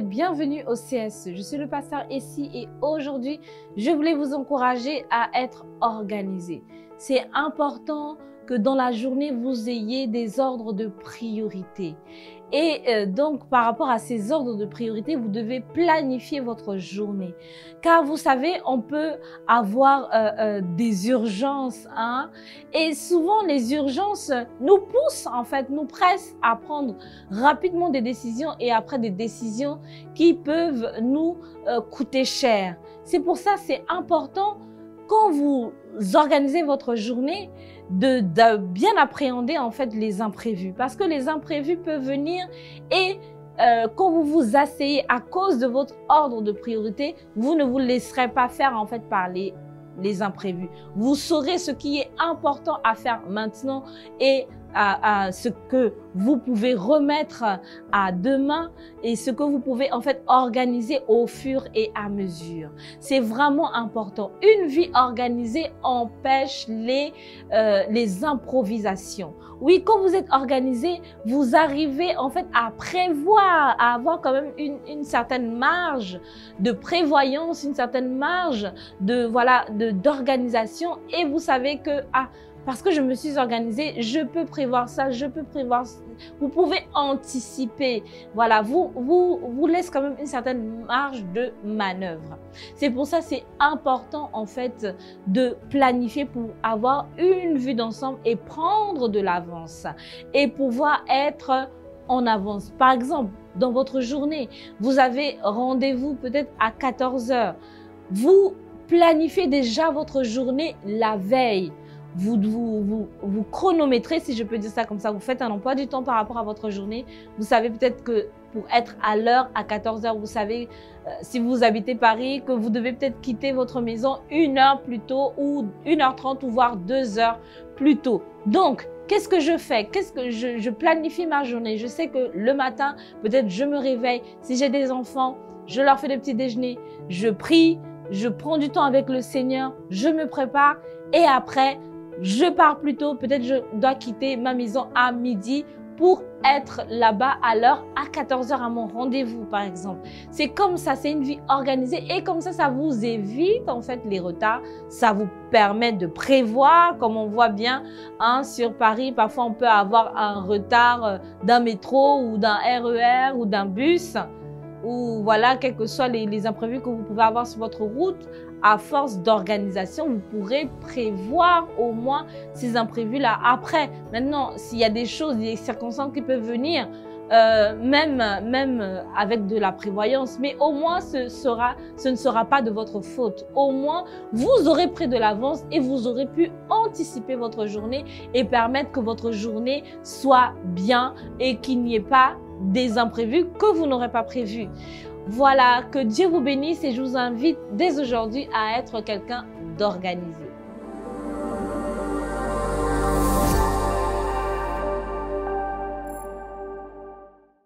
Bienvenue au CS. Je suis le pasteur Essie et aujourd'hui, je voulais vous encourager à être organisé. C'est important que dans la journée, vous ayez des ordres de priorité. Et euh, donc, par rapport à ces ordres de priorité, vous devez planifier votre journée. Car vous savez, on peut avoir euh, euh, des urgences. Hein, et souvent, les urgences nous poussent, en fait, nous pressent à prendre rapidement des décisions et après des décisions qui peuvent nous coûter cher. C'est pour ça, c'est important quand vous organisez votre journée, de, bien appréhender en fait les imprévus. Parce que les imprévus peuvent venir et euh, quand vous vous asseyez à cause de votre ordre de priorité, vous ne vous laisserez pas faire en fait par les, les imprévus. Vous saurez ce qui est important à faire maintenant et à, ce que vous pouvez remettre à demain et ce que vous pouvez en fait organiser au fur et à mesure. C'est vraiment important. Une vie organisée empêche les, euh, les improvisations. Oui, quand vous êtes organisé, vous arrivez en fait à prévoir, à avoir quand même une, une certaine marge de prévoyance, une certaine marge de voilà de d'organisation et vous savez que ah parce que je me suis organisée, je peux prévoir ça, je peux prévoir. Vous pouvez anticiper. Voilà, vous vous vous laisse quand même une certaine marge de manœuvre. C'est pour ça c'est important en fait de planifier pour avoir une vue d'ensemble et prendre de l'avance et pouvoir être en avance. Par exemple, dans votre journée, vous avez rendez-vous peut-être à 14 heures. Vous planifiez déjà votre journée la veille vous, vous, vous, chronométrez, si je peux dire ça comme ça, vous faites un emploi du temps par rapport à votre journée. Vous savez peut-être que pour être à l'heure, à 14 heures, vous savez, euh, si vous habitez Paris, que vous devez peut-être quitter votre maison une heure plus tôt ou une heure trente ou voire deux heures plus tôt. Donc, qu'est-ce que je fais? Qu'est-ce que je, je planifie ma journée? Je sais que le matin, peut-être je me réveille. Si j'ai des enfants, je leur fais des petits déjeuners. Je prie, je prends du temps avec le Seigneur, je me prépare et après, je pars plus tôt, peut-être je dois quitter ma maison à midi pour être là-bas à l'heure à 14h à mon rendez-vous par exemple. C'est comme ça, c'est une vie organisée et comme ça, ça vous évite en fait les retards. Ça vous permet de prévoir, comme on voit bien hein, sur Paris, parfois on peut avoir un retard euh, d'un métro ou d'un RER e ou d'un bus ou voilà, quels que soient les, imprévus que vous pouvez avoir sur votre route, à force d'organisation, vous pourrez prévoir au moins ces imprévus-là. Après, maintenant, s'il y a des choses, des circonstances qui peuvent venir, euh, même, même avec de la prévoyance, mais au moins ce, sera, ce ne sera pas de votre faute. Au moins, vous aurez pris de l'avance et vous aurez pu anticiper votre journée et permettre que votre journée soit bien et qu'il n'y ait pas des imprévus que vous n'aurez pas prévus. Voilà, que Dieu vous bénisse et je vous invite dès aujourd'hui à être quelqu'un d'organisé.